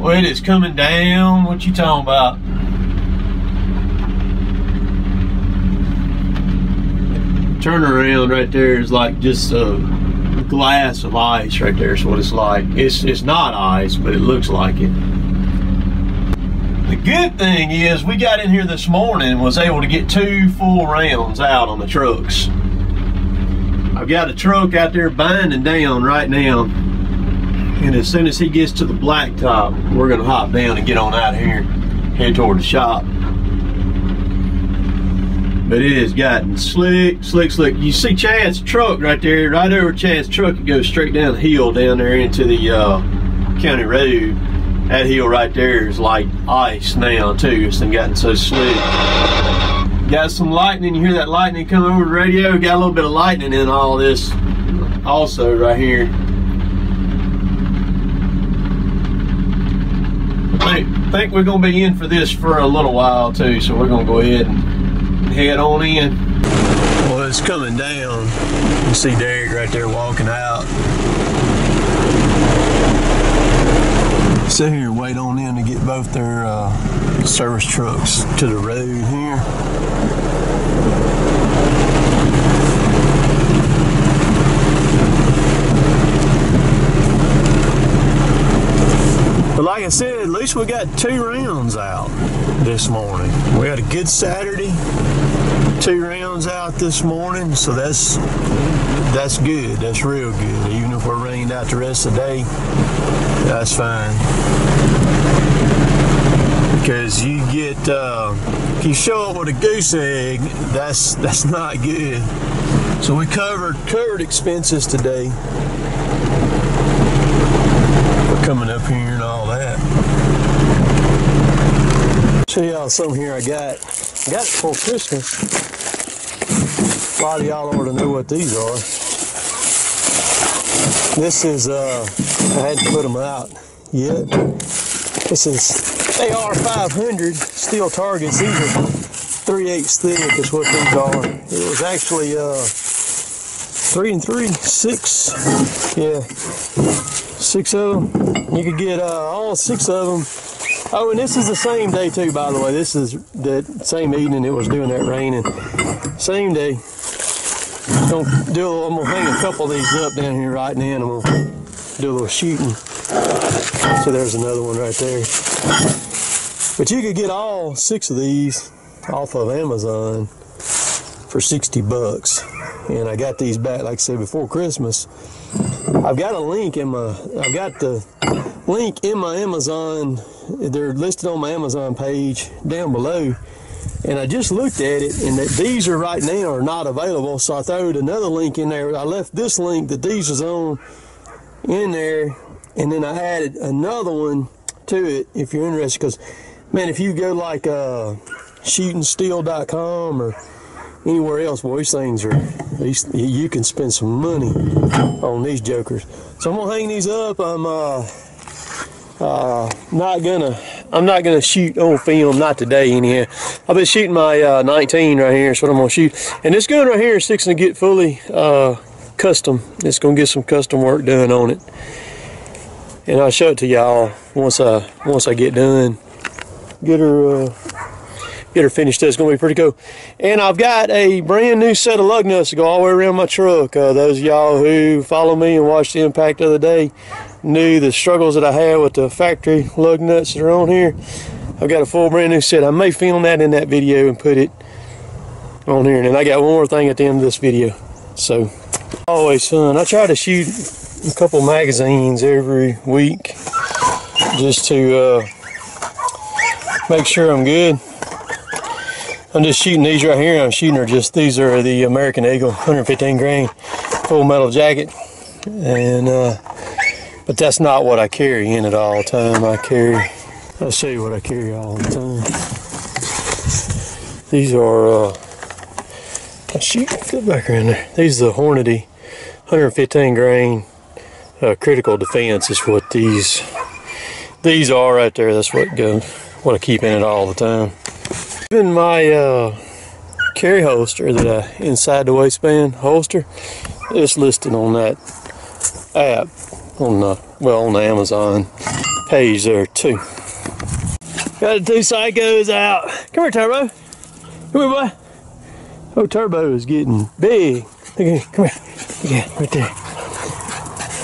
Well, it is coming down. What you talking about? Turn around right there is like just a glass of ice right there is what it's like. It's it's not ice, but it looks like it. The good thing is we got in here this morning and was able to get two full rounds out on the trucks. I've got a truck out there binding down right now. And as soon as he gets to the blacktop, we're gonna hop down and get on out here, head toward the shop. But it has gotten slick, slick, slick. You see Chad's truck right there, right over Chad's truck, it goes straight down the hill down there into the uh, county road. That hill right there is like ice now too. It's been gotten so slick. Got some lightning, you hear that lightning coming over the radio? Got a little bit of lightning in all this also right here. I think, we're gonna be in for this for a little while too, so we're gonna go ahead and head on in. Well, it's coming down. You see Derek right there walking out. Sit here and wait on them to get both their uh, service trucks to the road here. Like I said, at least we got two rounds out this morning. We had a good Saturday, two rounds out this morning, so that's that's good. That's real good. Even if we're rained out the rest of the day, that's fine. Because you get uh, if you show up with a goose egg, that's that's not good. So we covered covered expenses today. Coming up here and all that. Show y'all some here I got. I got it for Christmas. A lot of y'all already know what these are. This is, uh, I hadn't put them out yet. This is AR-500 steel targets. These are 3 8 thick is what these are. It was actually, uh, three and three, six, yeah, six of them. You could get, uh, all six of them Oh, and this is the same day too, by the way. This is the same evening it was doing that raining. Same day. Gonna do a little, I'm gonna hang a couple of these up down here right now and we'll do a little shooting. So there's another one right there. But you could get all six of these off of Amazon for 60 bucks. And I got these back, like I said, before Christmas. I've got a link in my, I've got the link in my Amazon. They're listed on my Amazon page down below. And I just looked at it, and that these are right now are not available. So I threw another link in there. I left this link that these is on in there, and then I added another one to it if you're interested. Because man, if you go like uh, shootingsteel.com or anywhere else, boy, these things are these you can spend some money on these jokers. So I'm gonna hang these up. I'm uh uh not gonna I'm not gonna shoot on film, not today anyhow. I've been shooting my uh, 19 right here, what I'm gonna shoot. And this gun right here is fixing to get fully uh custom. It's gonna get some custom work done on it. And I'll show it to y'all once I once I get done. Get her uh get her finished. It's going to be pretty cool. And I've got a brand new set of lug nuts to go all the way around my truck. Uh, those of y'all who follow me and watched the impact of the other day knew the struggles that I had with the factory lug nuts that are on here. I've got a full brand new set. I may film that in that video and put it on here. And I got one more thing at the end of this video. So, always fun. I try to shoot a couple magazines every week just to uh, make sure I'm good. I'm just shooting these right here. I'm shooting are just, these are the American Eagle 115 grain full metal jacket. And, uh, but that's not what I carry in at all the time. I carry, I'll show you what I carry all the time. These are, uh, I shoot, get back around there. These are the Hornady 115 grain uh, critical defense is what these, these are right there. That's what goes, what I keep in it all the time. Even my uh, carry holster that I inside the waistband holster, it's listed on that app on the well on the Amazon page there too. Got the two psychos out. Come here, Turbo. Come here, boy. Oh, Turbo is getting big. Okay, come here. Yeah, right there.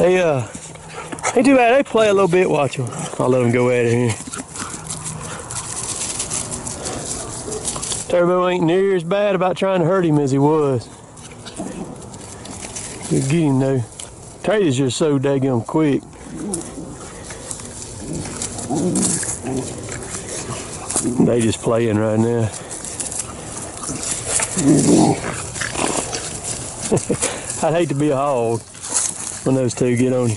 They uh, ain't too bad. They play a little bit. Watch them. I'll let them go at it here. Turbo ain't near as bad about trying to hurt him as he was. You get him though. Taylor's just so daggum quick. They just playing right now. I'd hate to be a hog when those two get on you.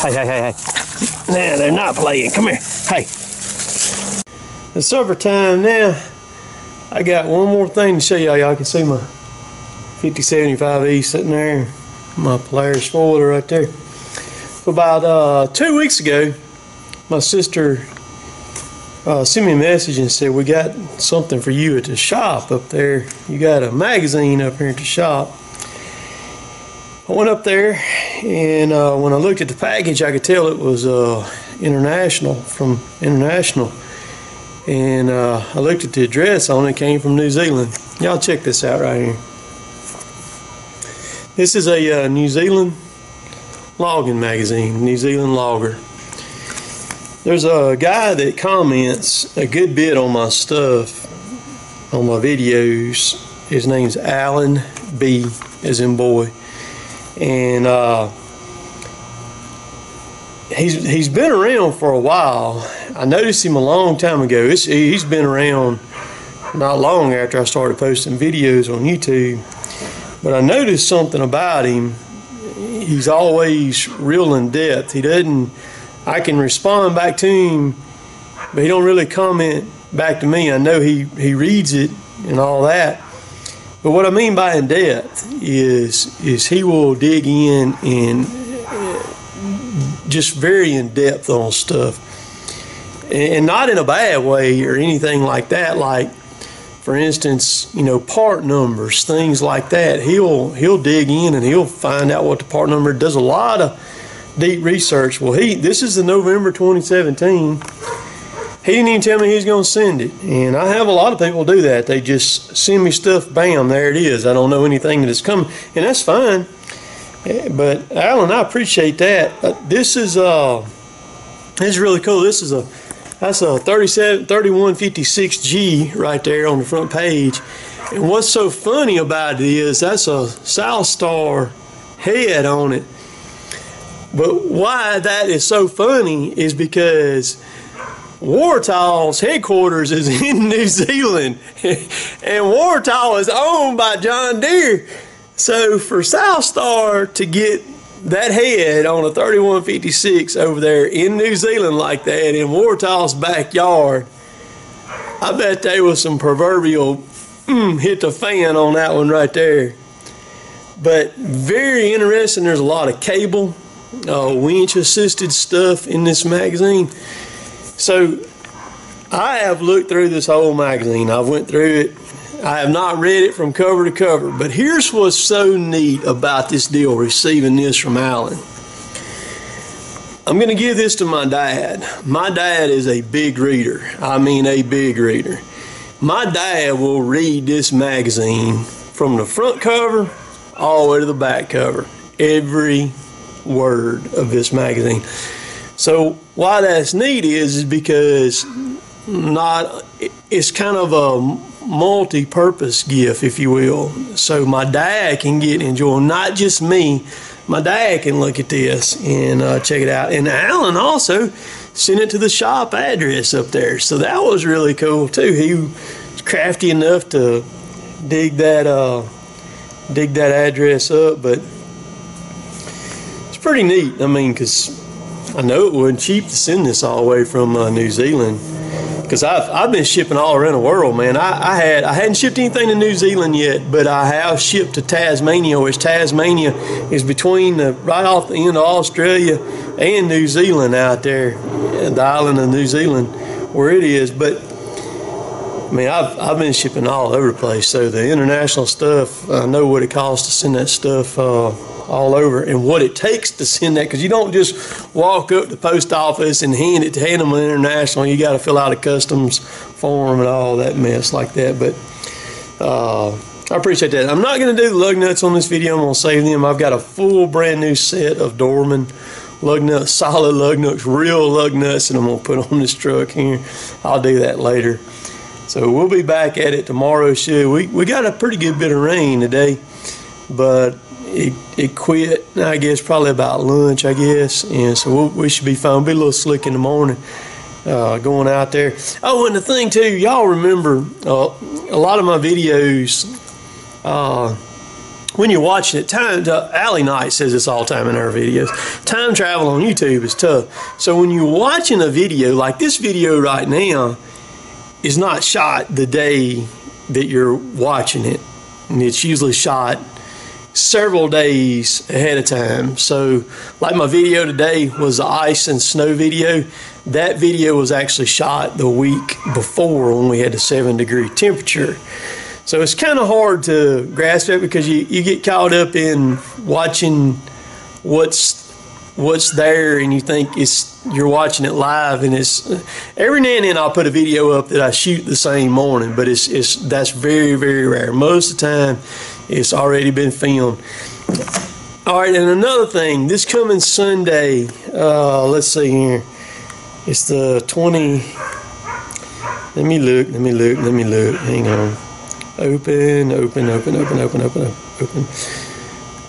Hey, hey, hey, hey. Now they're not playing. Come here. Hey. It's supper time now. I got one more thing to show y'all. Y'all can see my 5075E sitting there. My Polaris spoiler right there. About uh, two weeks ago, my sister uh, sent me a message and said, We got something for you at the shop up there. You got a magazine up here at the shop. I went up there, and uh, when I looked at the package, I could tell it was uh, international, from international. And uh, I looked at the address on it, came from New Zealand. Y'all check this out right here. This is a uh, New Zealand logging magazine, New Zealand Logger. There's a guy that comments a good bit on my stuff, on my videos. His name's Alan B, as in boy, and uh, he's he's been around for a while. I noticed him a long time ago. It's, he's been around not long after I started posting videos on YouTube, but I noticed something about him. He's always real in depth. He doesn't I can respond back to him, but he don't really comment back to me. I know he, he reads it and all that. But what I mean by in depth is is he will dig in and just very in depth on stuff, and not in a bad way or anything like that. Like, for instance, you know, part numbers, things like that. He'll he'll dig in and he'll find out what the part number does. A lot of deep research. Well, he this is the November 2017. He didn't even tell me he was going to send it, and I have a lot of people do that. They just send me stuff. Bam, there it is. I don't know anything that is coming, and that's fine. But Alan, I appreciate that. This is uh, this is really cool. This is a that's a 37 3156G right there on the front page. And what's so funny about it is that's a SouthStar head on it but why that is so funny is because Waratah's headquarters is in New Zealand, and Waratah is owned by John Deere. So for SouthStar to get that head on a 3156 over there in New Zealand like that in Waratah's backyard, I bet there was some proverbial mm, hit the fan on that one right there. But very interesting. There's a lot of cable uh, winch assisted stuff in this magazine. So I have looked through this whole magazine. I've went through it. I have not read it from cover to cover, but here's what's so neat about this deal receiving this from Alan. I'm going to give this to my dad. My dad is a big reader. I mean, a big reader. My dad will read this magazine from the front cover all the way to the back cover every word of this magazine. So why that's neat is, is because not it's kind of a multi-purpose gift, if you will. So my dad can get enjoy, not just me. My dad can look at this and uh, check it out. And Alan also sent it to the shop address up there, so that was really cool too. He was crafty enough to dig that uh, dig that address up, but it's pretty neat. I mean, because I know it wasn't cheap to send this all the way from uh, New Zealand. Because I've, I've been shipping all around the world, man. I, I had I hadn't shipped anything to New Zealand yet, but I have shipped to Tasmania, which Tasmania is between the right off the end of Australia and New Zealand out there, the island of New Zealand, where it is. But I mean, I've, I've been shipping all over the place. So the international stuff, I know what it costs to send that stuff uh, all over and what it takes to send that because you don't just walk up to the post office and hand it to Animal International. You got to fill out a customs form and all that mess like that. But uh, I appreciate that. I'm not going to do the lug nuts on this video. I'm going to save them. I've got a full brand new set of Dorman lug nuts, solid lug nuts, real lug nuts, and I'm going to put on this truck here. I'll do that later. So we'll be back at it tomorrow. Should we? We got a pretty good bit of rain today, but it, it quit. I guess probably about lunch. I guess, and so we'll, we should be fine. Be a little slick in the morning. Uh, going out there. Oh, and the thing too, y'all remember uh, a lot of my videos. Uh, when you're watching it, time uh, Allie Knight says this all the time in her videos. Time travel on YouTube is tough. So when you're watching a video like this video right now, is not shot the day that you're watching it, and it's usually shot several days ahead of time. So, like my video today was the ice and snow video. That video was actually shot the week before when we had a seven degree temperature. So it's kind of hard to grasp it because you, you get caught up in watching what's what's there and you think it's you're watching it live and it's every now and then I'll put a video up that I shoot the same morning but it's it's that's very very rare most of the time it's already been filmed all right and another thing this coming Sunday uh, let's see here it's the 20. Let me look, let me look, let me look. Hang on. Open, open, open, open, open, open, open.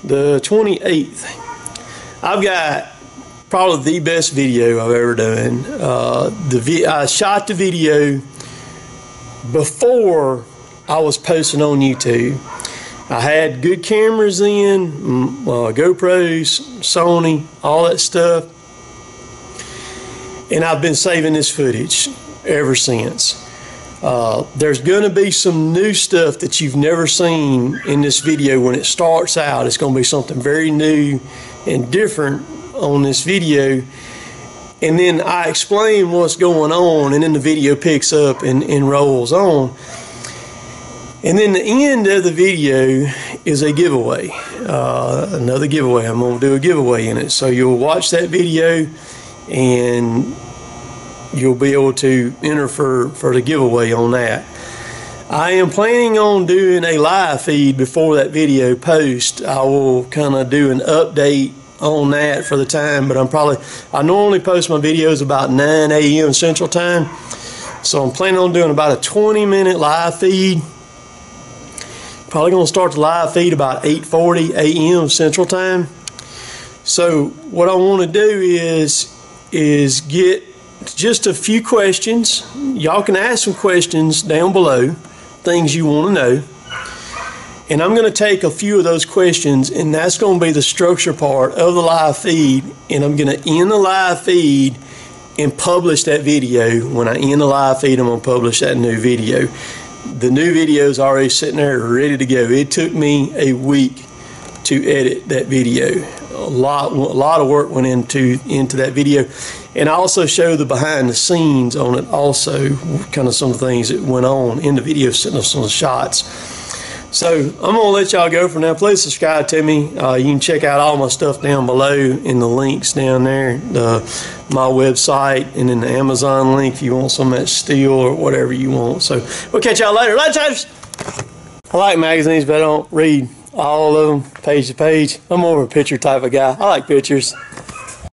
The 28th. I've got probably the best video I've ever done. Uh, the I shot the video before I was posting on YouTube. I had good cameras in, uh, GoPros, Sony, all that stuff and I've been saving this footage ever since. Uh, there's going to be some new stuff that you've never seen in this video when it starts out. It's going to be something very new and different on this video. And then I explain what's going on, and then the video picks up and, and rolls on. And then the end of the video is a giveaway, uh, another giveaway. I'm going to do a giveaway in it. So you'll watch that video and you'll be able to enter for, for the giveaway on that. I am planning on doing a live feed before that video post. I will kind of do an update on that for the time, but I'm probably, I normally post my videos about 9 a.m. Central Time. So I'm planning on doing about a 20 minute live feed. Probably going to start the live feed about 8.40 a.m. Central Time. So what I want to do is is get just a few questions. Y'all can ask some questions down below, things you want to know. And I'm going to take a few of those questions, and that's going to be the structure part of the live feed. And I'm going to end the live feed and publish that video. When I end the live feed, I'm going to publish that new video. The new video is already sitting there ready to go. It took me a week to edit that video. A lot a lot of work went into into that video. And I also show the behind the scenes on it also kind of some of the things that went on in the video some of the shots so I'm gonna let y'all go for now please subscribe to me uh, you can check out all my stuff down below in the links down there the, my website and then the Amazon link if you want of that steel or whatever you want so we'll catch y'all later times I like magazines but I don't read all of them, page to page. I'm more of a picture type of guy. I like pictures.